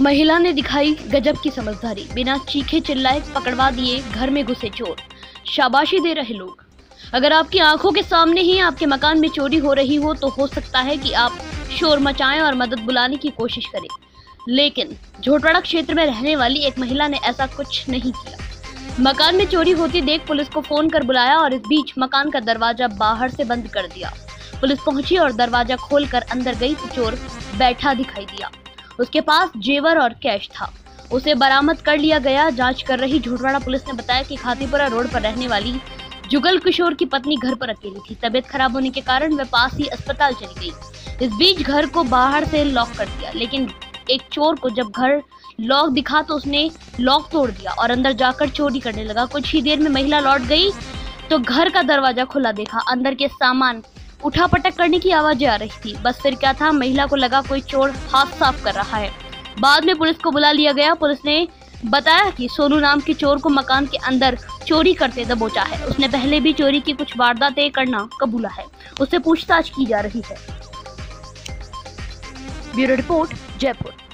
महिला ने दिखाई गजब की समझदारी। बिना चीखे चिल्लाए पकड़वा दिए घर में घुसे चोर। शाबाशी दे रहे लोग। अगर आपकी आँखों के सामने ही आपके मकान में चोरी हो रही हो तो हो सकता है कि आप शोर मचाएँ और मदद बुलाने की कोशिश करें। लेकिन झोटवाड़ा क्षेत्र में रहने वाली एक महिला ने ऐसा कुछ नहीं किया। मकान में चोरी होती देख पुलिस को फ़ोन कर बुलाया और इस बीच मकान का दरवाज़ा बाहर से बंद कर दिया। पुलिस पहुँची और दरवाज़ा खोलकर अंदर गई तो चोर बैठा दिखाई दिया। उसके पास जेवर और कैश था। उसे बरामद कर लिया गया। जाँच कर रही झूठवाड़ा पुलिस ने बताया कि खातीपुरा रोड पर रहने वाली जुगल किशोर की पत्नी घर पर अकेली थी। तबीयत खराब होने के कारण वह पास ही अस्पताल चली गई। इस बीच घर को बाहर से लॉक कर दिया, लेकिन एक चोर को जब घर लॉक दिखा तो उसने लॉक तोड़ दिया और अंदर जाकर चोरी करने लगा। कुछ ही देर में महिला लौट गई तो घर का दरवाज़ा खुला देखा। अंदर के सामान उठा पटक करने की आवाज़ें आ रही थी। बस फिर क्या था? महिला को लगा कोई चोर हाथ साफ़ कर रहा है। बाद में पुलिस को बुला लिया गया। पुलिस ने बताया कि सोनू नाम के चोर को मकान के अंदर चोरी करते दबोचा है। उसने पहले भी चोरी की कुछ वारदातें करना कबूला है। उससे पूछताछ की जा रही है। Bureau report, Jaipur.